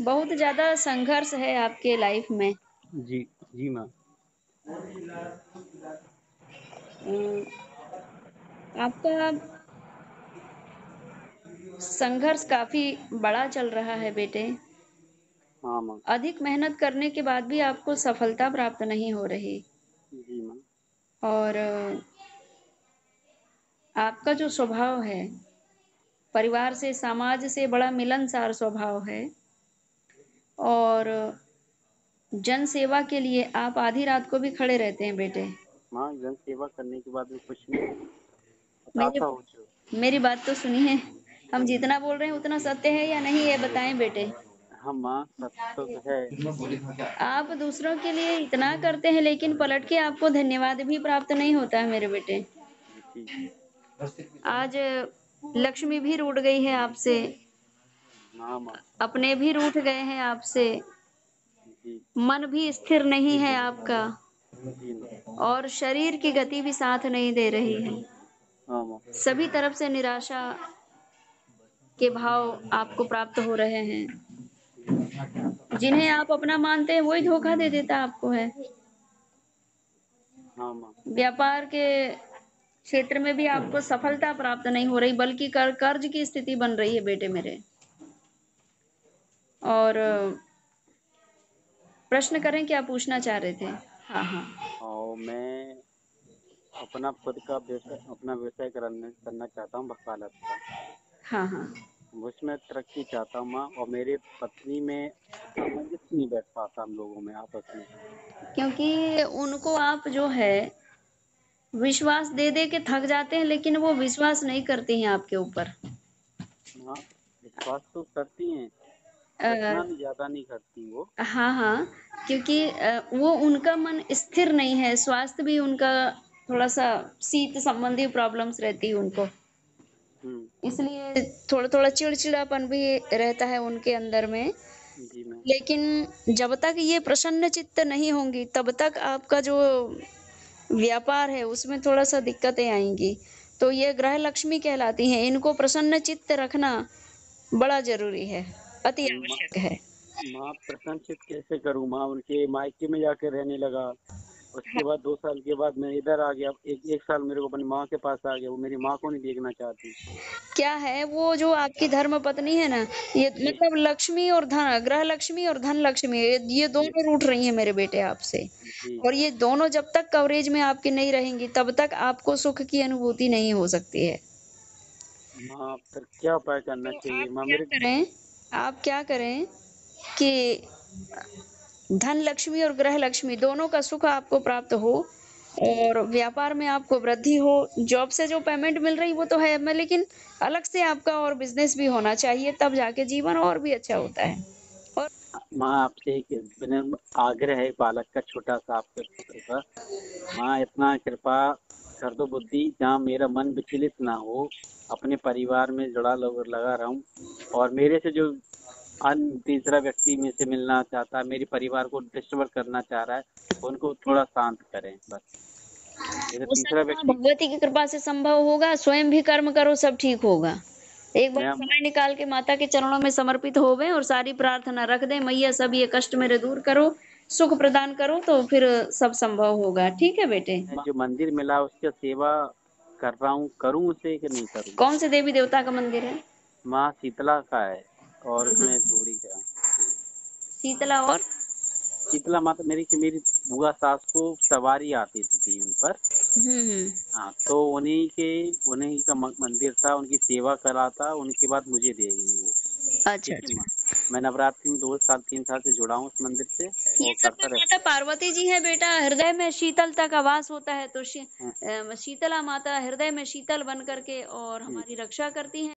बहुत ज़्यादा संघर्ष है आपके लाइफ में। जी, जी माँ। आपका संघर्ष काफ़ी बड़ा चल रहा है बेटे। हाँ, अधिक मेहनत करने के बाद भी आपको सफलता प्राप्त नहीं हो रही। जी, और आपका जो स्वभाव है, परिवार से, समाज से बड़ा मिलनसार स्वभाव है। और जन सेवा के लिए आप आधी रात को भी खड़े रहते हैं बेटे। माँ, जन सेवा करने के बाद में कुछ नहीं मेरी हो बात तो सुनिए। हम जितना बोल रहे हैं उतना सत्य है या नहीं ये बताएँ बेटे? हाँ, माँ, सत्य तो है। आप दूसरों के लिए इतना करते हैं लेकिन पलट के आपको धन्यवाद भी प्राप्त नहीं होता है मेरे बेटे। आज लक्ष्मी भी रूठ गई है आपसे। अपने भी रूठ गए हैं आपसे। मन भी स्थिर नहीं है आपका। और शरीर की गति भी साथ नहीं दे रही है। सभी तरफ़ से निराशा के भाव आपको प्राप्त हो रहे हैं। जिन्हें आप अपना मानते हैं वही धोखा दे देता आपको है। हाँ, व्यापार के क्षेत्र में भी आपको सफलता प्राप्त नहीं हो रही बल्कि कर कर्ज की स्थिति बन रही है बेटे मेरे। और प्रश्न करें क्या पूछना चाह रहे थे? हाँ, हाँ। और मैं अपना खुद का अपना व्यवसाय कराने करना चाहता हूँ वकालत का। हाँ, हाँ। उसमें तरक्की चाहता हूँ माँ और मेरी पत्नी में नहीं बैठ पाता हम लोगों में आपस में। क्योंकि उनको आप जो है विश्वास दे-दे के थक जाते हैं लेकिन वो विश्वास नहीं करती हैं आपके ऊपर। हाँ, विश्वास तो करती हैं। ज़्यादा नहीं करती वो। हाँ, हाँ, क्योंकि वो उनका मन स्थिर नहीं है, स्वास्थ्य भी उनका थोड़ा-सा शीत संबंधी प्रॉब्लम्स रहती है उनको। इसलिए थोड़ा-थोड़ा चिड़चिड़ापन भी रहता है उनके अंदर में। जी, लेकिन जब तक ये प्रसन्न चित्त नहीं होंगी तब तक आपका जो व्यापार है उसमें थोड़ा-सा दिक्कतें आएँगी तो ये ग्रह लक्ष्मी कहलाती हैं, इनको प्रसन्न चित्त रखना बड़ा ज़रूरी है, अति आवश्यक है। माँ प्रसन्न चित्त कैसे करूँ माँ? उनके मायके में जाके रहने लगा। उसके बाद दो साल के बाद मैं इधर आ गया। एक 1 साल मेरे को अपनी माँ के पास आ गया। वो मेरी माँ को नहीं देखना चाहती। क्या है वो जो आपकी धर्म पत्नी है ना, ये मतलब लक्ष्मी और धन ग्रह लक्ष्मी और धन लक्ष्मी ये दोनों रूठ रही हैं मेरे बेटे आपसे। और ये दोनों जब तक कवरेज में आपकी नहीं रहेंगी तब तक आपको सुख की अनुभूति नहीं हो सकती है। माँ, फिर क्या उपाय करना तो चाहिए माँ? मेरे आप क्या करें कि धन लक्ष्मी और ग्रह लक्ष्मी दोनों का सुख आपको प्राप्त हो और व्यापार में आपको वृद्धि हो। जॉब से जो पेमेंट मिल रही वो तो है मैं लेकिन अलग से आपका और बिज़नेस भी होना चाहिए तब जाके जीवन और भी अच्छा होता है। और माँ, आपसे एक आग्रह है बालक का छोटा-सा आपके पुत्र का। माँ, इतना कृपा कर दो बुद्धि जहाँ मेरा मन विचलित ना हो। अपने परिवार में जुड़ा लग लगा रहूँ और मेरे से जो अन्य तीसरा व्यक्ति मुझसे मिलना चाहता है, मेरे परिवार को डिस्टर्ब करना चाह रहा है, उनको थोड़ा शांत करें बस। तीसरा व्यक्ति भगवती की कृपा से संभव होगा, स्वयं भी कर्म करो सब ठीक होगा। एक बार समय निकाल के माता के चरणों में समर्पित हो गए और सारी प्रार्थना रख दें, मैया सब ये कष्ट मेरे दूर करो, सुख प्रदान करो तो फिर सब संभव होगा। ठीक है बेटे? जो मंदिर मिला उसका सेवा कर रहा हूँ, करूँ उसे कि नहीं करूँ? कौन से देवी-देवता का मंदिर है? माँ शीतला का है और हाँ, उसमें हाँ। थोड़ी क्या शीतला और? शीतला माता मेरी की मेरी बुआ सास को सवारी आती थी उन पर। हुँ, हुँ। हाँ, तो उन्हीं के उन्हीं का मंदिर था, उनकी सेवा करा था, उनके बाद मुझे दे गई वो। अच्छा। अच्छा। मैं नवरात्रि में दो साल तीन साल से जुड़ा हूँ उस मंदिर से ये सब तो माता पार्वती जी है बेटा, हृदय में शीतल तक आवास होता है तो हाँ, शीतला माता हृदय में शीतल बन करके और हमारी रक्षा करती हैं।